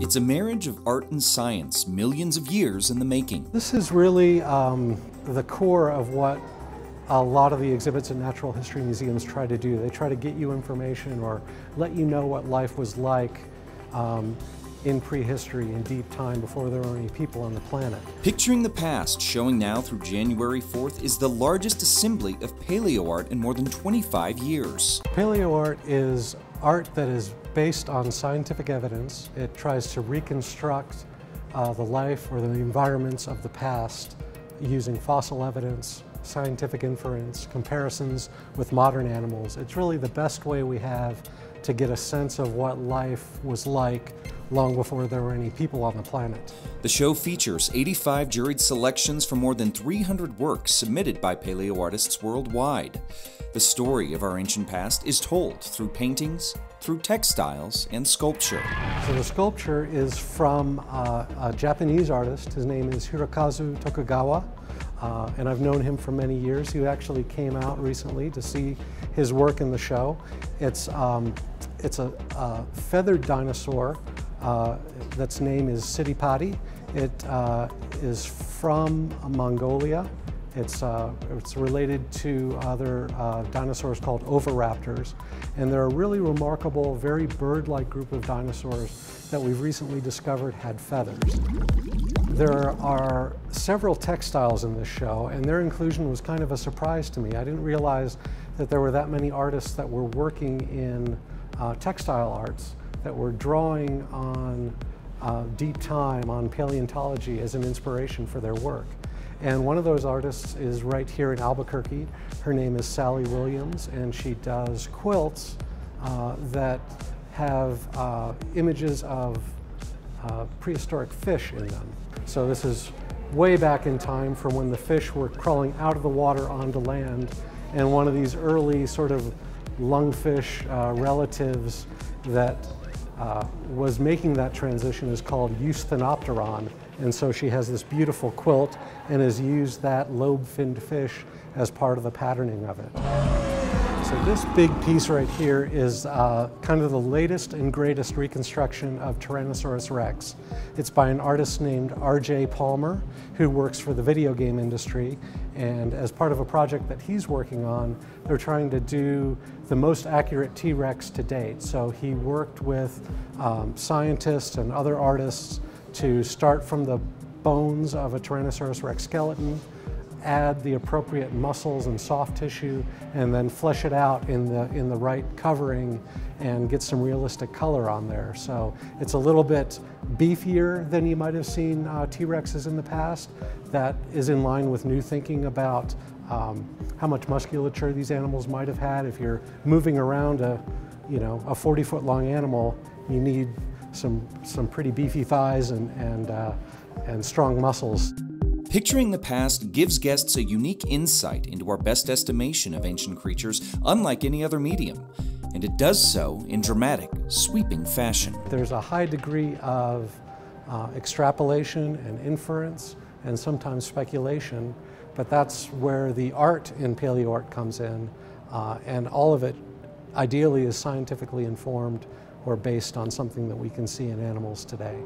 It's a marriage of art and science, millions of years in the making. This is really um, the core of what a lot of the exhibits in natural history museums try to do. They try to get you information or let you know what life was like um, in prehistory, in deep time, before there were any people on the planet. Picturing the Past, showing now through January 4th, is the largest assembly of paleo art in more than 25 years. Paleo art is art that is based on scientific evidence. It tries to reconstruct uh, the life or the environments of the past using fossil evidence, scientific inference, comparisons with modern animals. It's really the best way we have to get a sense of what life was like long before there were any people on the planet. The show features 85 juried selections from more than 300 works submitted by paleo artists worldwide. The story of our ancient past is told through paintings, through textiles, and sculpture. So the sculpture is from uh, a Japanese artist. His name is Hirokazu Tokugawa. Uh, and I've known him for many years. He actually came out recently to see his work in the show. It's, um, it's a, a, feathered dinosaur uh, that's name is Citipati. It uh, is from Mongolia. It's, uh, it's related to other uh, dinosaurs called oviraptors. And they're a really remarkable, very bird-like group of dinosaurs that we've recently discovered had feathers. There are several textiles in this show, and their inclusion was kind of a surprise to me. I didn't realize that there were that many artists that were working in uh, textile arts that were drawing on uh, deep time, on paleontology as an inspiration for their work. And one of those artists is right here in Albuquerque. Her name is Sally Williams, and she does quilts uh, that have uh, images of uh, prehistoric fish in them. So this is way back in time from when the fish were crawling out of the water onto land and one of these early sort of lungfish uh, relatives that uh, was making that transition is called Eusthenopteron. And so she has this beautiful quilt and has used that lobe-finned fish as part of the patterning of it. So this big piece right here is uh, kind of the latest and greatest reconstruction of Tyrannosaurus rex. It's by an artist named R.J. Palmer, who works for the video game industry. And as part of a project that he's working on, they're trying to do the most accurate T-Rex to date. So he worked with um, scientists and other artists to start from the bones of a Tyrannosaurus rex skeleton, add the appropriate muscles and soft tissue and then flesh it out in the, in the right covering and get some realistic color on there. So it's a little bit beefier than you might have seen uh, T-Rexes in the past. That is in line with new thinking about um, how much musculature these animals might have had. If you're moving around a, you know, a 40 foot long animal, you need some, some pretty beefy thighs and, and, uh, and strong muscles. Picturing the past gives guests a unique insight into our best estimation of ancient creatures, unlike any other medium. And it does so in dramatic, sweeping fashion. There's a high degree of uh, extrapolation and inference, and sometimes speculation, but that's where the art in paleo art comes in, uh, and all of it ideally is scientifically informed or based on something that we can see in animals today.